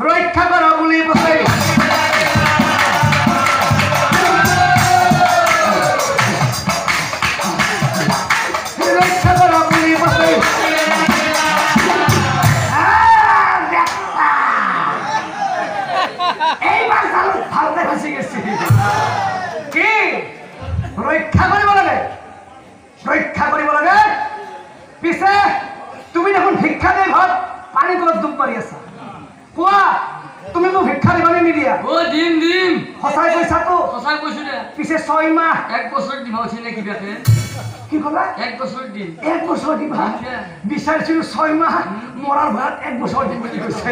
ৰক্ষা কৰা বুলি পিছে তুমি দেখোন ভিক্ষা দে ঘৰত পানী তলত ডুব আছা কোৱা? তুমি মোক ভিক্ষা দিবানে নিদিয়া। ও দিম দিম। সঁচাই কৈছাতো সঁচাই কৈছো দে। পিছে ছয় মাহ। এক বছৰ দিম হৈছে নে কিবাকে কি? ক'লা? এক বছৰ দিম। এক বছৰ দিবা? বিচাৰিছিলো ছয় মাহ। মৰাৰ ভয়ত এক বছৰ দিম বুলি কৈছে।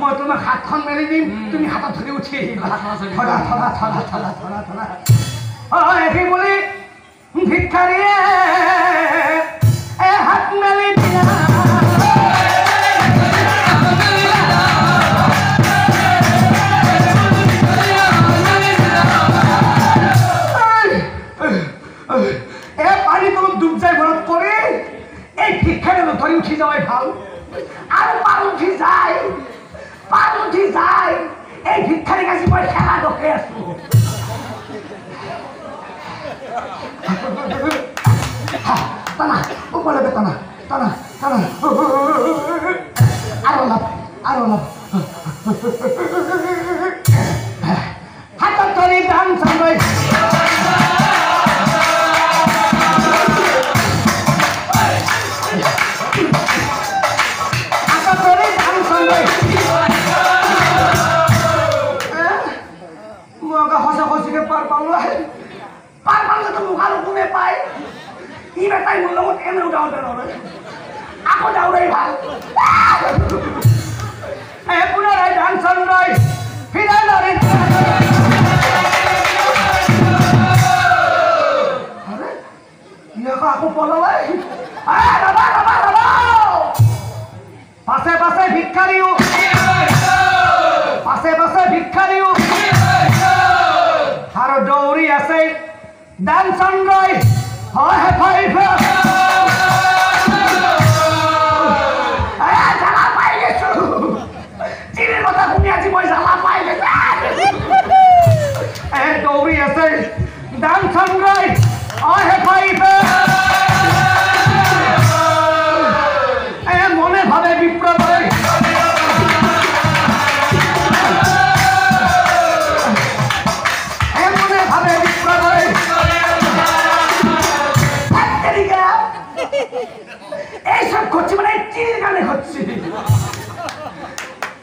মই তোমাক হাতখন মেলি দিম। তুমি হাতত ধৰি উঠি আহিবা। থলা থলা থলা থলা থলা থলা হয় সেই বুলি? ভিক্ষাৰীয়ে kembali ke tanah, tanah, tanah. Arolap, arolap. বেটাই মোৰ লগত এনে উঠাওঁতে নৰয় আকৌ দাউৰাই ভালো পুনৰাই ধান চন্দ্ৰই ফিৰাই নৰে আকৌ ভিক্ষাৰীও পাছে পাছে ভিক্ষাৰীও আৰু দৌৰি আছে দান চন্দ্ৰই I have paper.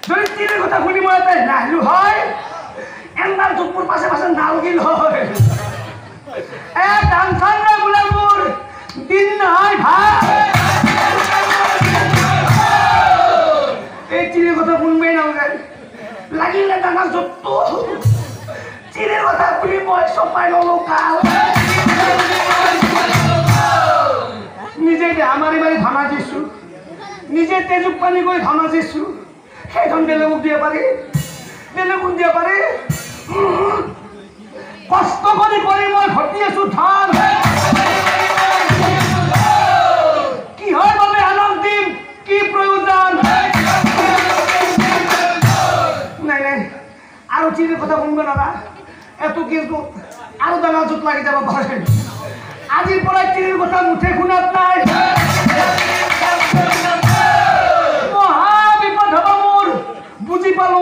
যদি কথা শুনি মই তাই নাহিলো হয়। এন্দার দুপুর পাশে পাশে নালগিল হয়। এ ডান্সার বোলে মোৰ দিন নহয় ভাই। এই চিনির কথা শুনবেই নালাগে লাগিলে ডাঙা যত চিনির কথা শুনি মই চপাই ললো কাল। নিজে দেহা মাৰি মাৰি ধনা দিছো নিজে তেজুক পানী কৰি ধনা দিছো সেইখন বেলেগক দিব পাৰি বেলেগক দিব পাৰি। কষ্ট কৰি কৰি মই ঘটি আছো ধন। কিহৰ বাবে আনক দিম? কি প্ৰয়োজন? নাই নাই আৰু চিনিৰ কথা শুনব নালা। এইটো কিন্তু আৰু ডাঙৰ জোত লাগি যাব পাৰে। আজিৰ পৰা চিনিৰ কথা মুঠে শুনাত নাই। পালো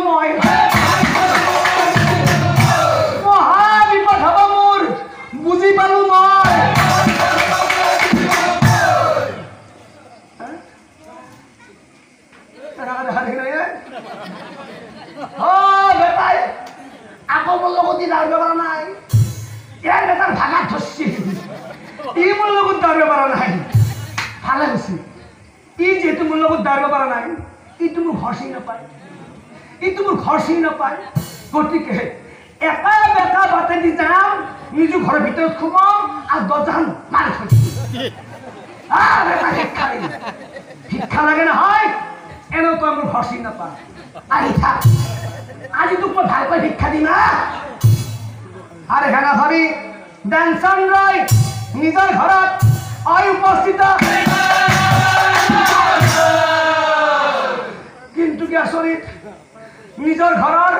বেটাই আকৌ মোৰ লগত ই দাঁড়িব পৰা নাই। ইয়াৰ বেটাৰ ভাগাত ধৰছি ই মোৰ লগত দাঁড়িব পৰা নাই। ভালে হৈছে। ই যিহেতু মোৰ লগত দাঁড়িব পৰা নাই ইটো মোৰ ঘৰ নাপায়। ইটো মোৰ ঘৰ চিনি নাপায় গতিকে এটা বেটা বাটেদি যাম নিজৰ ঘৰৰ ভিতৰত সোমাম আৰু দৰ্জাখন মাৰি থৈ শিক্ষা লাগে নহয় এনেও মোৰ ঘৰ চিনি নাপায় আহি থাক। আজি তোক মই ভালকৈ শিক্ষা দিম হা আরে হেনা ভাবি ড্যান্সন রয় নিজৰ ঘৰৰ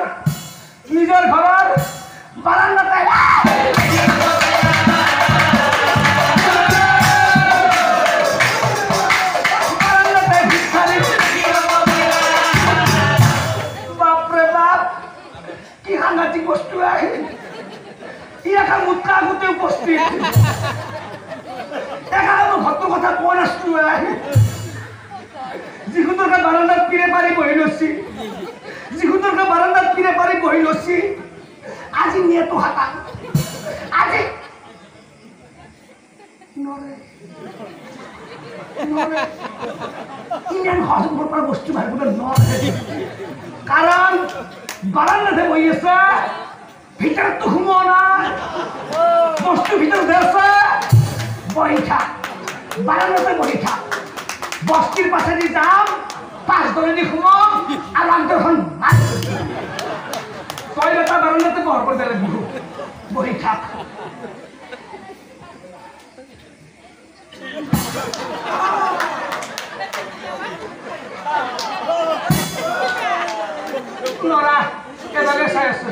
নিজৰ ঘৰৰ বাৰান্দাতে আজি আজি ইমান সহজ মোৰ পৰা বস্তু আছে ভিতৰততো সোমোৱা নাই বস্তু বহি থাক বাৰান্দাতে বহি থাক বস্তির পাশে যাম পাঁচ ধরে নৰা কেনেকে চাই আছে।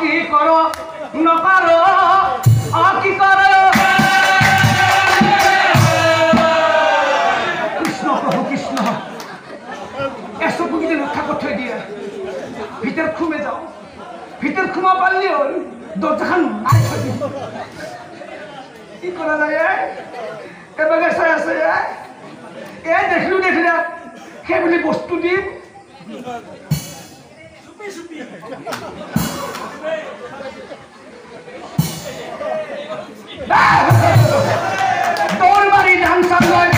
কি কৰ? নকৰ। কি কৰ? কৃষ্ণ প্ৰভু কৃষ্ণ। এচকু ৰক্ষা কৰি থৈ দিয়ে। ভিতৰত সোমাই যাওঁ। ভিতৰত সোমাব পাৰিলে হ'ল। দৰ্জাখন মাৰি থৈ দিম কি কৰা যায় কেনেকৈ চাই আছে এ দেখিলোঁ দেখিলে। সেইবুলি বস্তু দিম। দৌড় মারি ধান সামলায় হে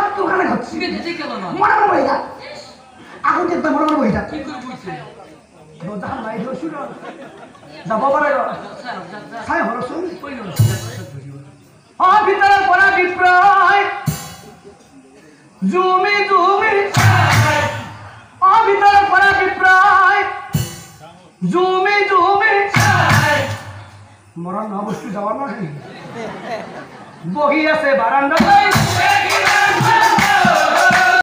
está, vaya. বারান্দাতে বসে আসলা। বারান্দাতে ভিক্ষারি। এ ব্রাহ্মণী, কি হে কি করা হে কি সেটা কি কি হচ্ছে ছোট কত গেছে দেখা নাই আর হাত লাগিয়েছি কি লাগিয়েছি এ ভিক্ষারি লাগিয়েছি ভিক্ষারি সব দোকানে ঘটছি তুমি যেতে কেন না মনে মনে বইটা এখন যেতে মনে মনে বইটা কি করে বুঝছে দরজা নাই শুন যাব পাৰে ৰ স্যার যা যা চাই হৰচোন কই না অ ভিতৰৰ পৰা বিপ্ৰয় জুমি জুমি অ ভিতৰৰ পৰা বিপ্ৰয় জুমি জুমি মৰণ নোহোৱা বস্তু যাব নোৱাৰি বহি আছে বাৰান্দাতে